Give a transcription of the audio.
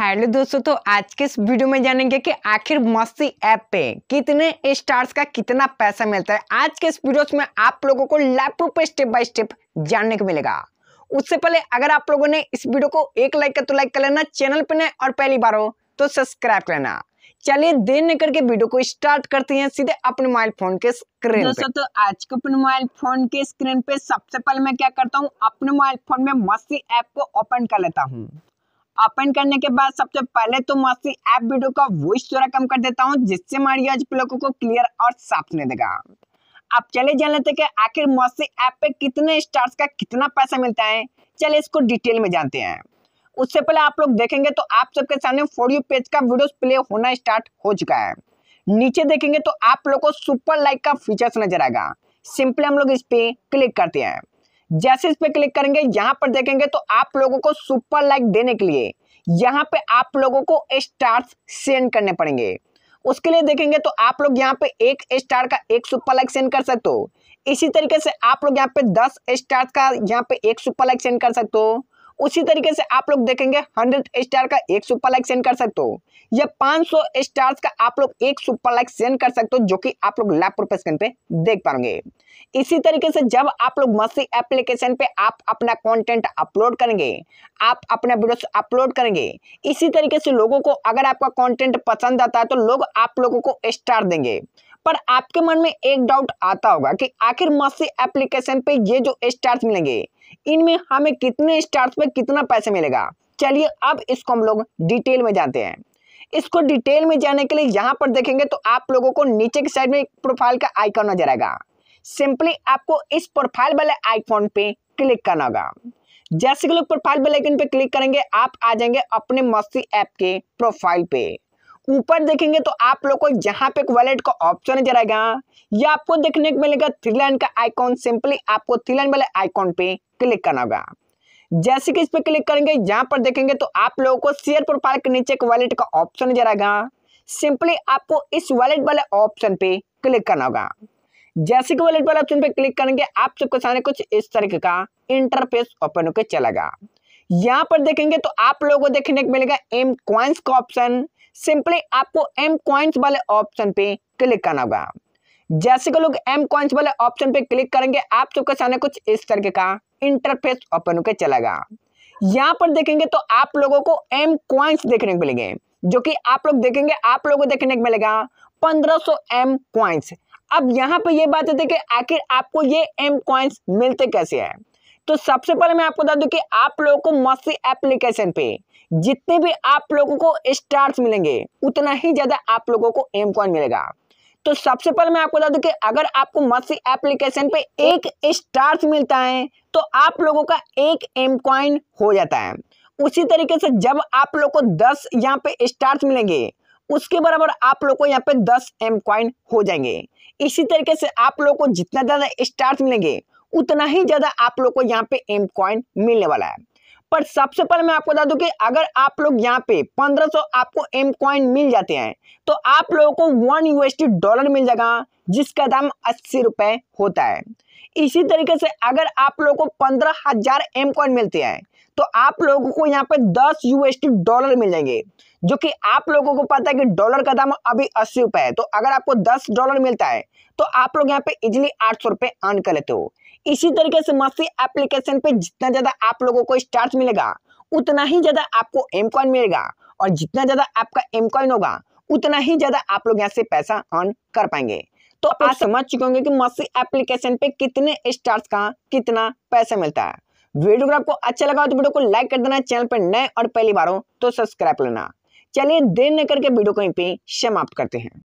Hello दोस्तों तो आज के इस वीडियो में जानेंगे कि आखिर मस्ती ऐप पे कितने स्टार्स का कितना पैसा मिलता है। आज के इस वीडियो में आप लोगों को लाइव पे स्टेप बाय स्टेप जानने को मिलेगा। उससे पहले अगर आप लोगों ने इस वीडियो को एक लाइक का तो लाइक कर लेना, चैनल पे नए और पहली बार हो तो सब्सक्राइब कर लेना। चलिए देर न करके वीडियो को स्टार्ट करते हैं, सीधे अपने मोबाइल फ़ोन के स्क्रीन दोस्तों तो आज के अपने मोबाइल फ़ोन के स्क्रीन पे सबसे पहले मैं क्या करता हूँ, अपने मोबाइल फ़ोन में मस्ती ऐप को ओपन कर लेता हूँ। ओपन करने के बाद सबसे पहले तो मस्ती ऐप वीडियो का वॉइस थोड़ा कम कर देता हूँ, जिससे हमारी आज लोगों को क्लियर और साफ़ सुने देगा अब चले जान लेते कि आखिर मस्ती ऐप पे कितने स्टार्स का कितना पैसा मिलता है। चले इसको डिटेल में जानते हैं। उससे पहले आप लोग देखेंगे तो आप सबके सामने फोर यू पेज का वीडियो प्ले होना स्टार्ट हो चुका है। नीचे देखेंगे तो आप लोग को सुपर लाइक का फीचर्स नज़र आएगा। सिंपली हम लोग इस पे क्लिक करते हैं। जैसे इस पर क्लिक करेंगे, यहाँ पर देखेंगे तो आप लोगों को सुपर लाइक देने के लिए यहाँ पे आप लोगों को स्टार्स सेंड करने पड़ेंगे। उसके लिए देखेंगे तो आप लोग यहाँ पे एक स्टार का एक सुपर लाइक सेंड कर सकते हो। इसी तरीके से आप लोग यहाँ पे दस स्टार का यहाँ पे एक सुपर लाइक सेंड कर सकते हो। उसी तरीके से आप लोग देखेंगे हंड्रेड स्टार का एक सुपर लाइक सेंड कर सकते हो। या 500 स्टार्स का आप लोग एक सुपर लाइक सेंड कर सकते हो, जो कि आप लोग लैपटॉप पे स्क्रीन पे देख पाएँगे। इसी तरीके से जब आप लोग मस्ती एप्लीकेशन पे आप अपना कंटेंट अपलोड करेंगे, आप अपना वीडियो अपलोड करेंगे, इसी तरीके से लोगों को अगर आपका कंटेंट पसंद आता है तो लोग आप लोगों को स्टार देंगे। पर आपके मन में एक डाउट आता होगा कि आखिर मस्ती एप्लीकेशन पे ये जो स्टार्स मिलेंगे इनमें हमें कितने स्टार्स पे कितना पैसा मिलेगा? चलिए अब इसको हम लोग डिटेल में जानते हैं। इसको डिटेल में जाने के लिए यहाँ पर देखेंगे तो आप लोगों को नीचे की साइड में एक प्रोफ़ाइल का आइकॉन नज़र आएगा। सिंपली आपको इस प्रोफ़ाइल वाले आइकॉन पे क्लिक करना होगा। जैसे कि लोग प्रोफ़ाइल वाले आइकन पे क्लिक करेंगे, आप आ जाएँगे अपने मस्ती ऐप के प्रोफ़ाइल पे। ऊपर देखेंगे तो आप लोग को यहाँ पे एक वॉलेट का ऑप्शन नज़र आएगा या आपको देखने को मिलेगा थ्री लाइन का आइकॉन सिंपली आपको थ्री लाइन वाले आइकॉन पे क्लिक करना होगा। जैसे कि इस पर क्लिक करेंगे, यहाँ पर देखेंगे तो आप लोगों को शेयर प्रोफ़ाइल के नीचे एक वॉलेट का ऑप्शन नज़र आएगा सिंपली आपको इस वॉलेट वाले ऑप्शन पे क्लिक करना होगा। जैसे कि वॉलेट वाले ऑप्शन पे क्लिक करेंगे, आप सबके सामने कुछ इस तरीके का इंटरफेस ओपन होकर चलेगा। यहाँ पर देखेंगे तो आप लोगों को देखने को मिलेगा एम क्वाइंस का ऑप्शन सिंपली आपको एम क्वाइंस वाले ऑप्शन पे क्लिक करना होगा। जैसे कि लोग एम कॉइन्स वाले ऑप्शन पे क्लिक करेंगे, आप सबके सामने कुछ इस तरीके का इंटरफेस ओपन होकर चलेगा। यहाँ पर देखेंगे तो आप लोगों को एम क्वाइंस देखने को मिलेंगे, जो कि आप लोग देखेंगे, आप लोगों को देखने को मिलेगा। 1500 एम क्वाइंस अब यहाँ पर ये बात होती है कि आखिर आपको ये एम क्वाइंस मिलते कैसे हैं? तो सबसे पहले मैं आपको बता दूँ कि आप लोगों को मस्ती एप्लीकेशन पे जितने भी आप लोगों को स्टार्स मिलेंगे, उतना ही ज़्यादा आप लोगों को एम कॉइन मिलेगा। तो सबसे पहले मैं आपको बता दूँ कि अगर आपको मस्सी एप्लीकेशन पे एक स्टार्स मिलता है तो आप लोगों का एक एम कॉइन हो जाता है। उसी तरीके से जब आप लोग को दस यहाँ पे स्टार्स मिलेंगे, उसके बराबर आप लोग को यहाँ पे दस एम कॉइन हो जाएँगे। इसी तरीके से आप लोग को जितना ज़्यादा स्टार्स मिलेंगे उतना ही ज़्यादा आप लोग को यहाँ पे एम कॉइन मिलने वाला है। पर सबसे पहले मैं आपको बता दूँ कि अगर आप लोग यहाँ पे 1500 आपको एम कॉइन मिल जाते हैं तो आप लोगों को वन यूएसटी डॉलर मिल जाएगा, जिसका दाम अस्सी रुपए होता है। इसी तरीके से अगर आप लोगों को पंद्रह हज़ार एम कॉइन मिलते हैं तो आप लोगों को यहाँ पे दस यूएसटी डॉलर मिल जाएँगे, जो कि आप लोगों को पता है कि डॉलर का दाम अभी अस्सी रुपए है। तो अगर आपको दस डॉलर मिलता है तो आप लोग यहाँ पे इजिली आठ सौ रुपए अर्न कर लेते हो। इसी तरीके से मस्ती एप्लीकेशन पे जितना ज़्यादा आप लोगों को स्टार्ट मिलेगा, उतना ही ज़्यादा आपको एम कॉइन मिलेगा। और जितना ज़्यादा आपका एम कॉइन होगा, उतना ही ज़्यादा आप लोग यहाँ से पैसा अर्न कर पाएँगे। तो आप समझ चुके होंगे कि मसी एप्लीकेशन पे कितने स्टार्स का कितना पैसा मिलता है। वीडियो अगर आपको अच्छा लगा तो वीडियो को लाइक कर देना चैनल पर नए और पहली बार हो तो सब्सक्राइब लेना चलिए देर न करके वीडियो को यहीं पे समाप्त करते हैं।